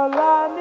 all I need.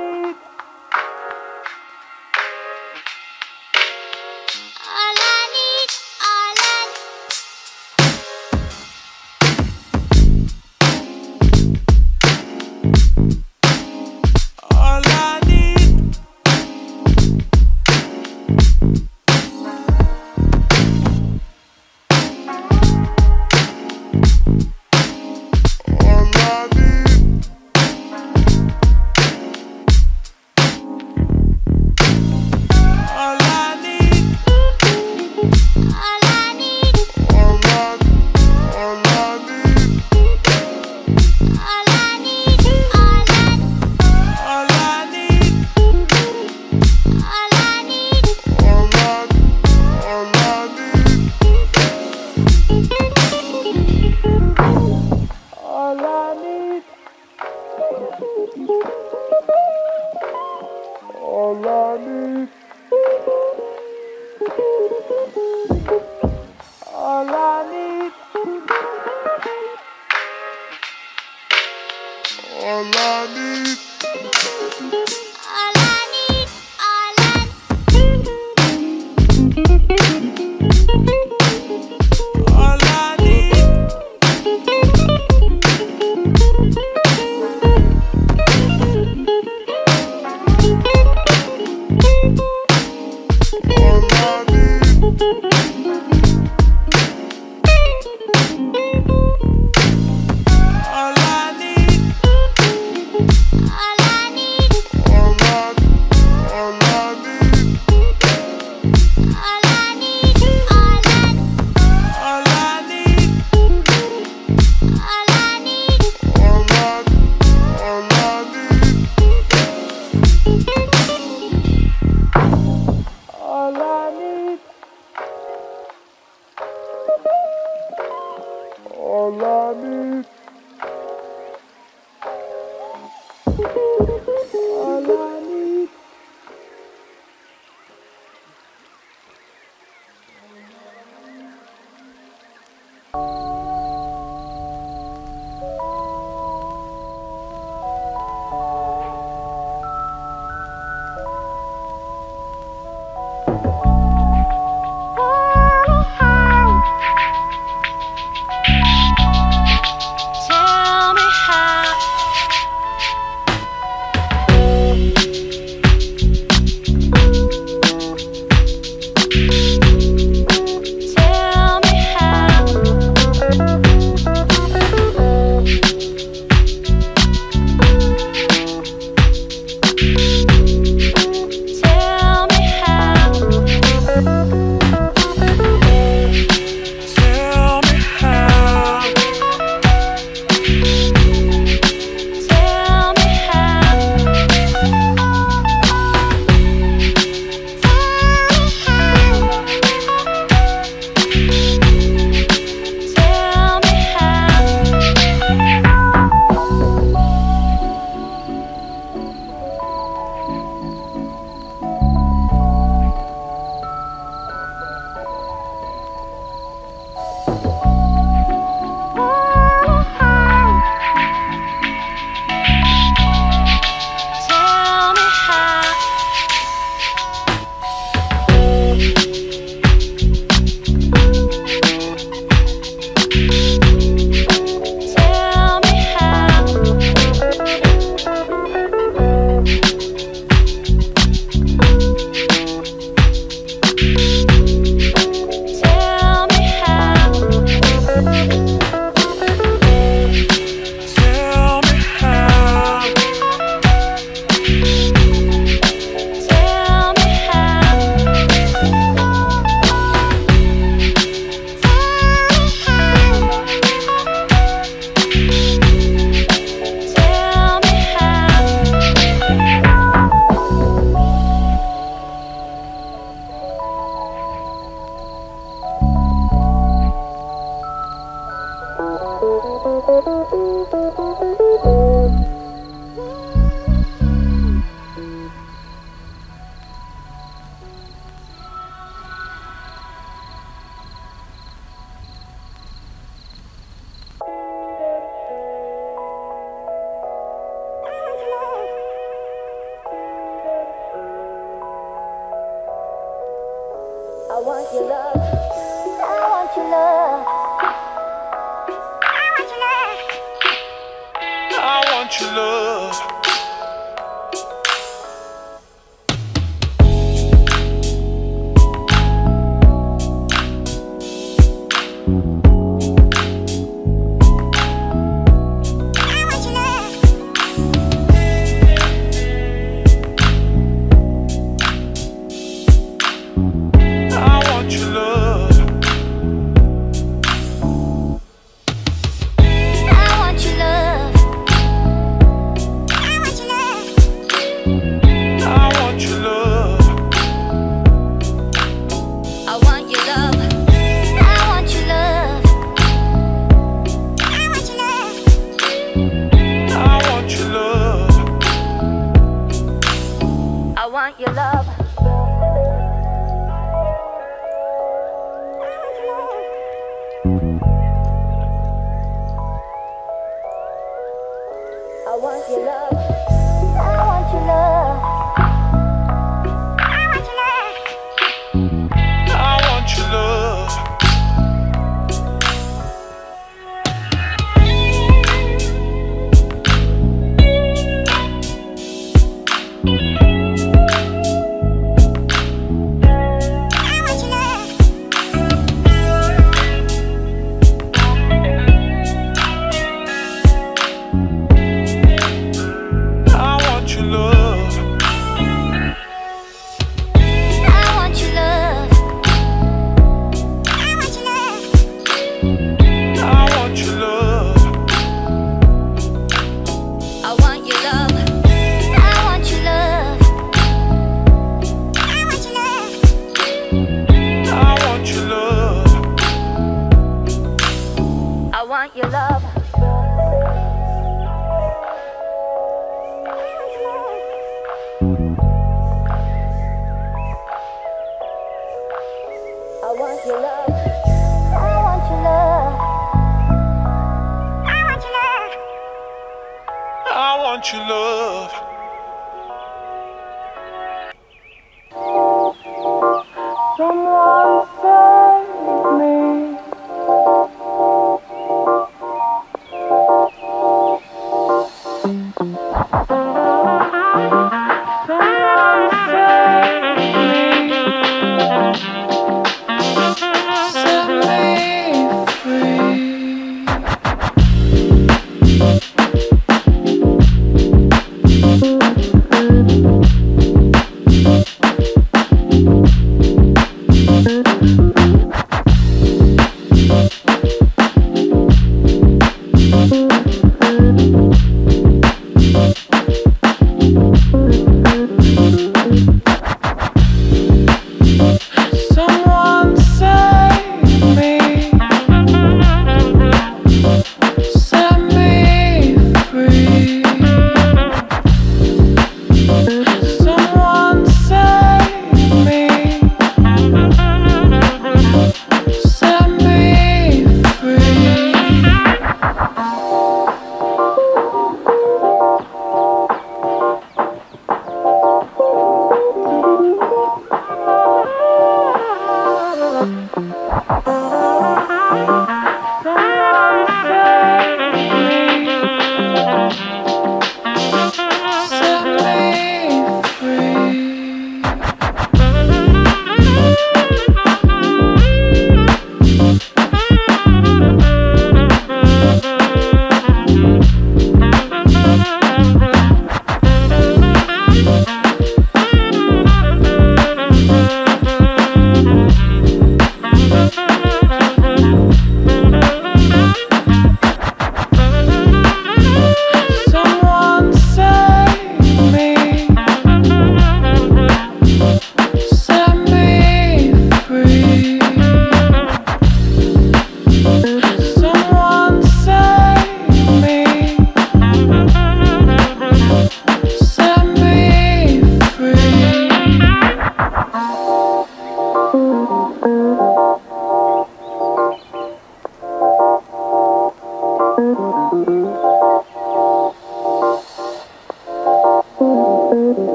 want your love.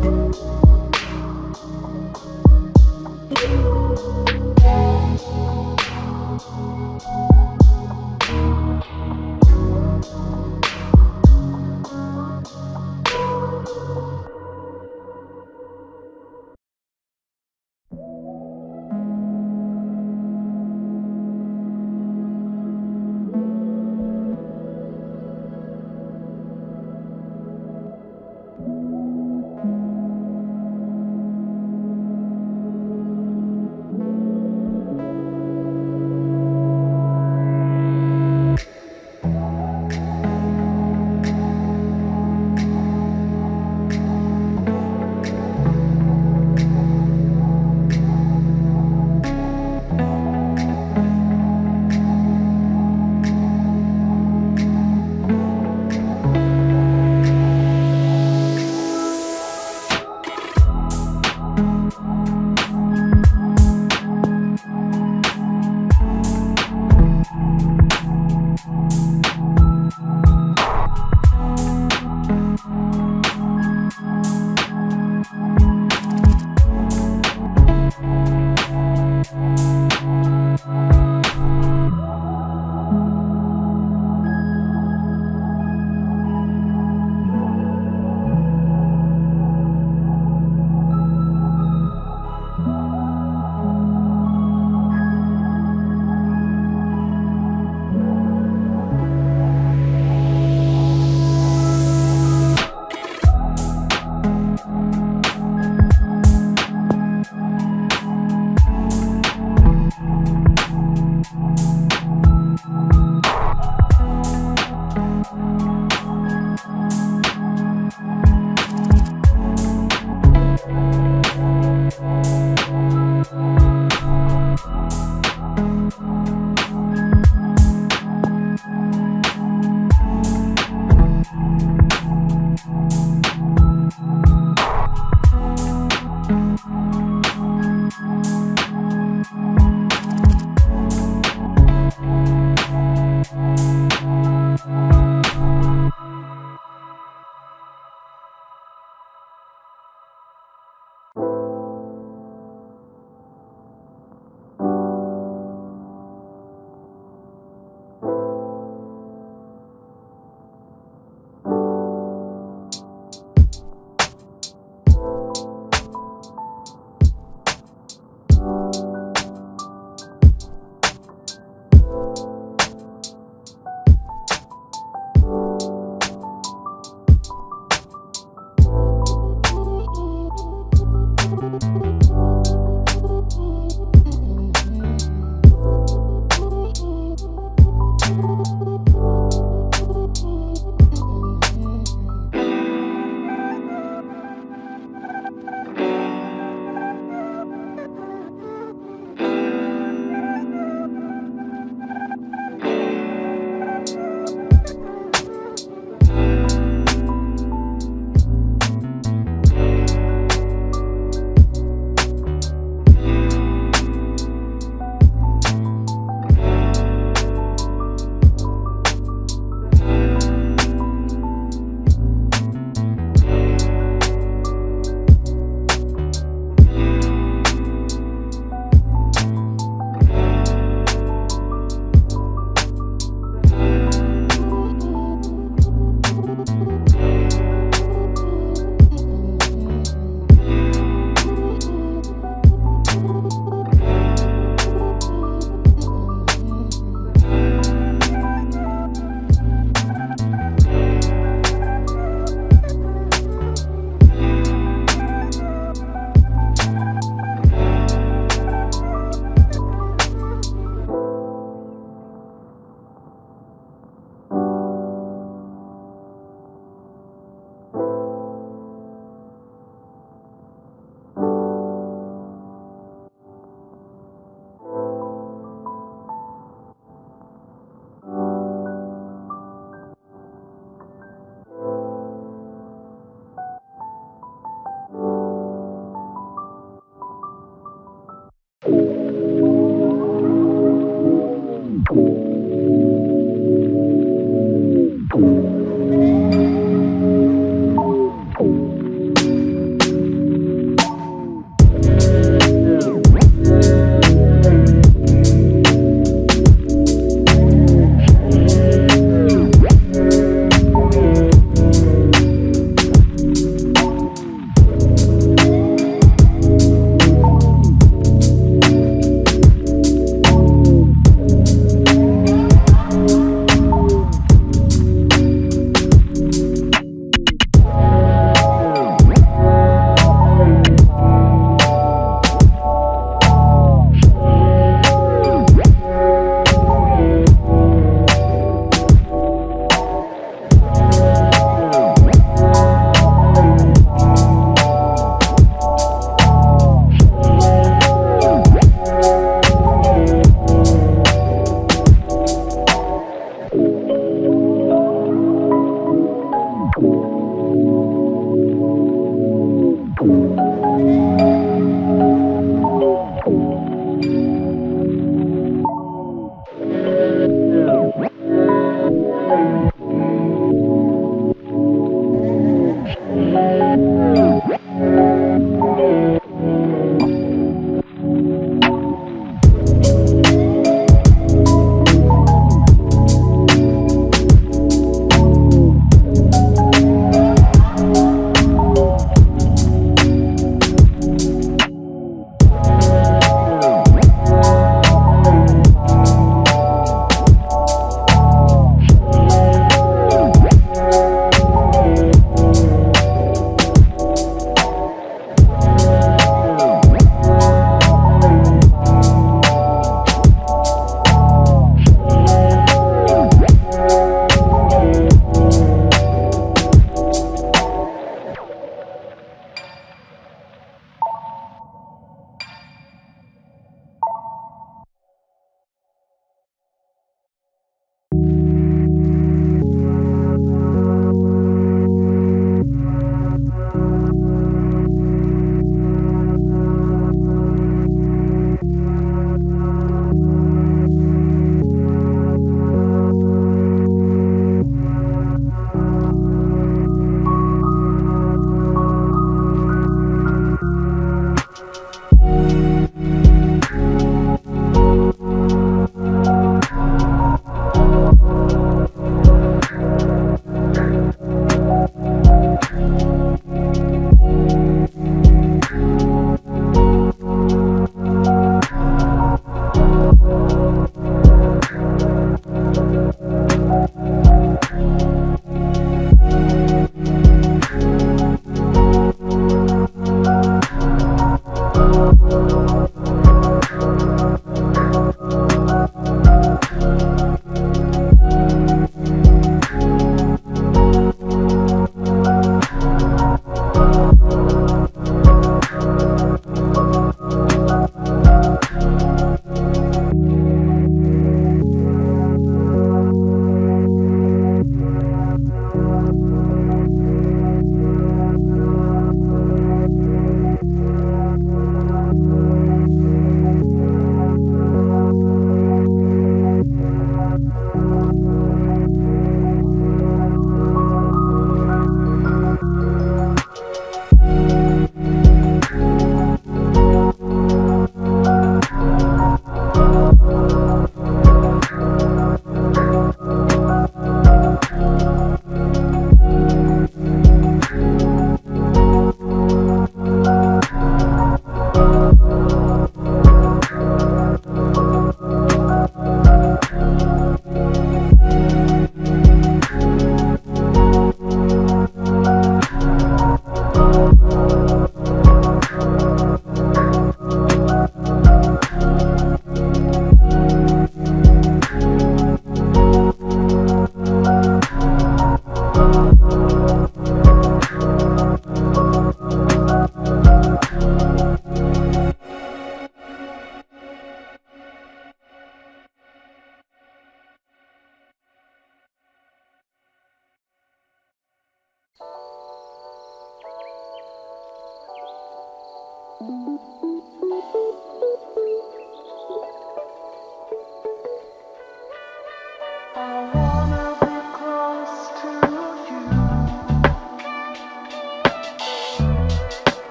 Música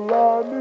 Love.